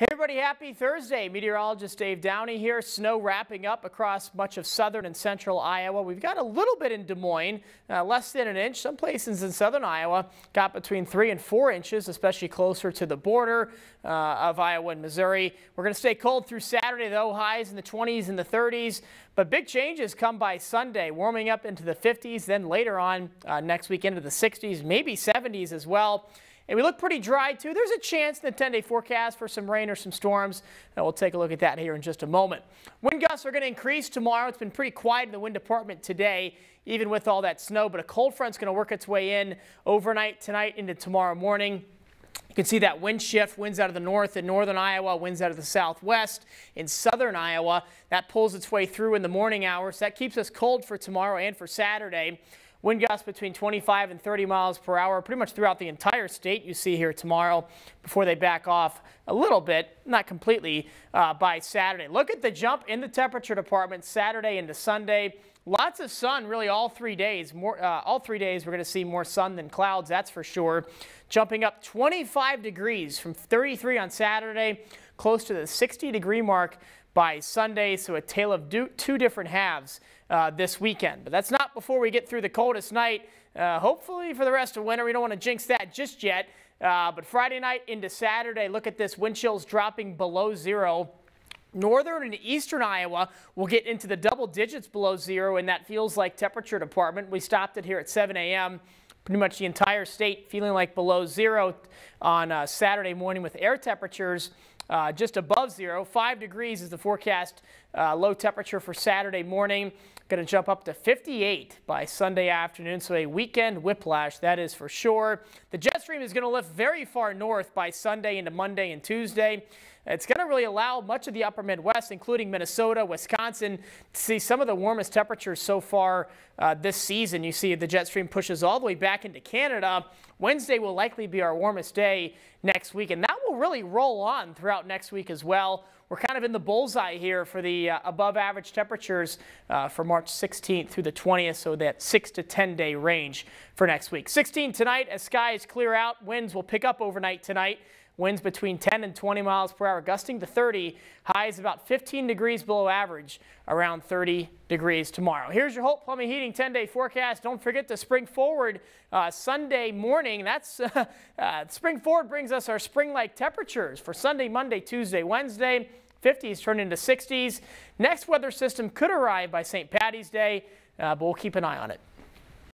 Hey everybody, happy Thursday. Meteorologist Dave Downey here. Snow wrapping up across much of southern and central Iowa. We've got a little bit in Des Moines, uh, less than an inch. Some places in southern Iowa got between three and four inches, especially closer to the border uh, of Iowa and Missouri. We're going to stay cold through Saturday though, highs in the 20s and the 30s. But big changes come by Sunday, warming up into the 50s, then later on uh, next week into the 60s, maybe 70s as well. And we look pretty dry too. There's a chance in the 10-day forecast for some rain or some storms. And we'll take a look at that here in just a moment. Wind gusts are going to increase tomorrow. It's been pretty quiet in the wind department today, even with all that snow. But a cold front's going to work its way in overnight tonight into tomorrow morning. You can see that wind shift, winds out of the north in northern Iowa, winds out of the southwest in southern Iowa. That pulls its way through in the morning hours. That keeps us cold for tomorrow and for Saturday. Wind gusts between 25 and 30 miles per hour pretty much throughout the entire state you see here tomorrow before they back off a little bit, not completely, uh, by Saturday. Look at the jump in the temperature department Saturday into Sunday. Lots of sun really all three days. More, uh, all three days we're going to see more sun than clouds, that's for sure. Jumping up 25 degrees from 33 on Saturday, close to the 60 degree mark by Sunday. So a tale of two different halves uh, this weekend. But that's not before we get through the coldest night. Uh, hopefully for the rest of winter, we don't want to jinx that just yet. Uh, but Friday night into Saturday, look at this wind chills dropping below zero. Northern and eastern Iowa will get into the double digits below zero, and that feels like temperature department. We stopped it here at 7 a.m. Pretty much the entire state feeling like below zero on uh, Saturday morning with air temperatures uh, just above zero. Five degrees is the forecast uh, low temperature for Saturday morning. Going to jump up to 58 by Sunday afternoon. So a weekend whiplash, that is for sure. The jet stream is going to lift very far north by Sunday into Monday and Tuesday. It's going to really allow much of the upper Midwest, including Minnesota, Wisconsin, to see some of the warmest temperatures so far uh, this season. You see the jet stream pushes all the way back into Canada. Wednesday will likely be our warmest day next week, and that really roll on throughout next week as well. We're kind of in the bullseye here for the uh, above average temperatures uh, for March 16th through the 20th, so that 6 to 10 day range for next week. 16 tonight as skies clear out. Winds will pick up overnight tonight. Winds between 10 and 20 miles per hour, gusting to 30. Highs about 15 degrees below average, around 30 degrees tomorrow. Here's your Holt Plumbing Heating 10-day forecast. Don't forget to spring forward uh, Sunday morning. That's uh, uh, spring forward brings us our spring-like temperatures for Sunday, Monday, Tuesday, Wednesday. 50s turn into 60s. Next weather system could arrive by St. Patty's Day, uh, but we'll keep an eye on it.